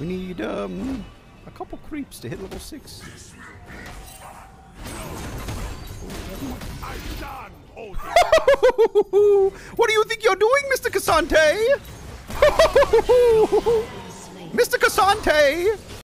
We need um a couple creeps to hit level six. what do you think you're doing, Mr. K'Sante? Mr. K'Sante!